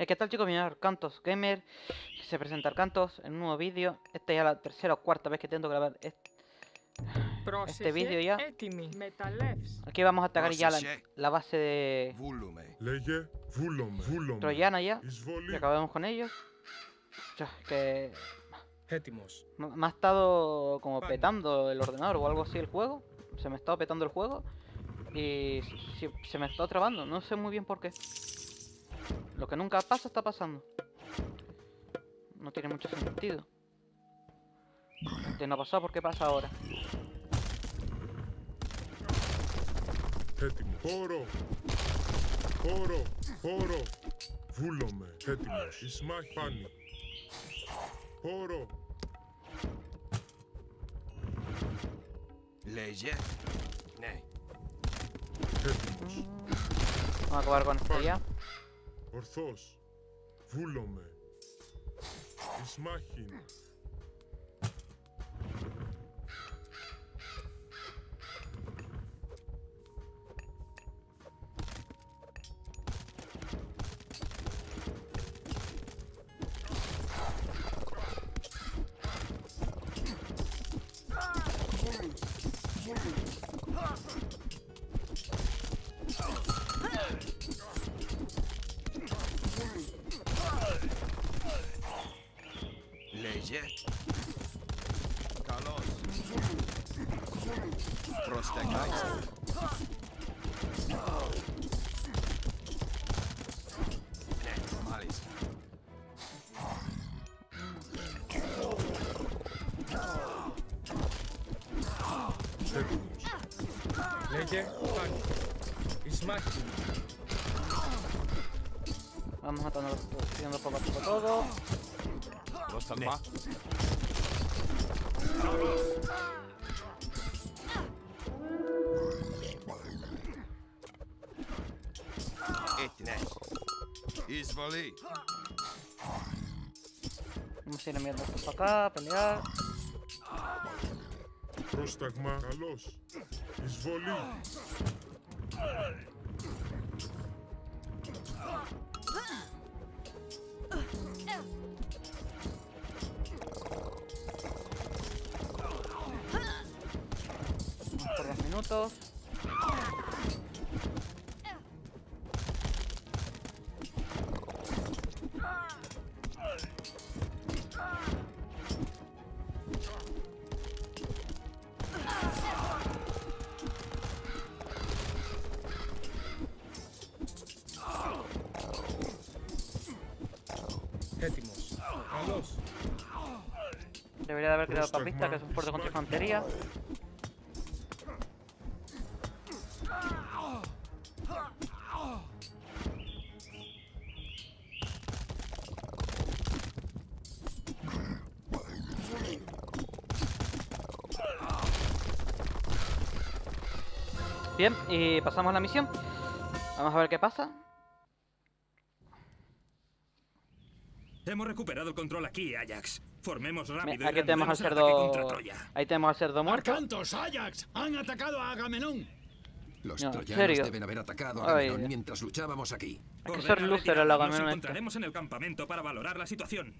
Eh, ¿Qué tal chicos? Bienvenidos Arcantos Gamer. Se presenta Arcantos en un nuevo vídeo. Esta ya es la tercera o cuarta vez que intento grabar este, este vídeo ya. Aquí vamos a atacar ya la, la base de... Troyana ya. Y acabamos con ellos. Ya, que... Me ha estado como petando el ordenador o algo así el juego. Se me ha estado petando el juego. Y se, se me está trabando, no sé muy bien por qué. Lo que nunca pasa está pasando. No tiene mucho sentido. De no pasar, ¿por qué pasa ahora? Έτοιμο. Χώρο. Χώρο. Χώρο. Βούλομαι. Έτοιμος. Ισμάχ πάνι. Χώρο. Λέγε. Ναι. Έτοιμος. Vamos a acabar con esto ya. Ορθός. Βούλομαι. Εις μάχην. Gdzie? Kalos. Proste gajce. Malizm. Lecie? Tak. I smaki. Manhattan rozpoczyna popatrz gotowo. Προσταλμά. Έτσι, ναι. Εισβολή. Είμαστε είναι μια δεκαστακά, παιδιά. Πρόσταγμα. Καλός. Εισβολή. minutos. Debería de haber quedado papista, que es un fuerte contra infantería. Bien, y pasamos a la misión. Vamos a ver qué pasa. Hemos recuperado el control aquí, Ajax. Formemos rápido Aquí y tenemos al cerdo. Ahí tenemos al cerdo muerto. ¡Arcantos, Ajax! ¡Han atacado a Agamenón! Los No, ¿en troyanos serio? deben haber atacado a Agamenón mientras luchábamos aquí. Hay que ser lúcero el Nos Agamenón este. encontraremos en el campamento para valorar la situación.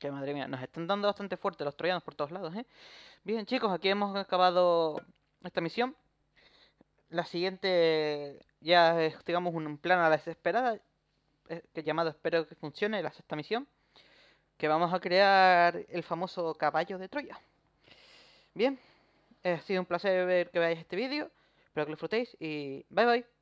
Que madre mía, nos están dando bastante fuerte los troyanos por todos lados, ¿eh? Bien, chicos, aquí hemos acabado esta misión. La siguiente ya es, digamos, un plan a la desesperada, eh, que llamado Espero que funcione, la sexta misión. Que vamos a crear el famoso caballo de Troya. Bien, ha sido un placer ver que veáis este vídeo. Espero que lo disfrutéis y bye bye.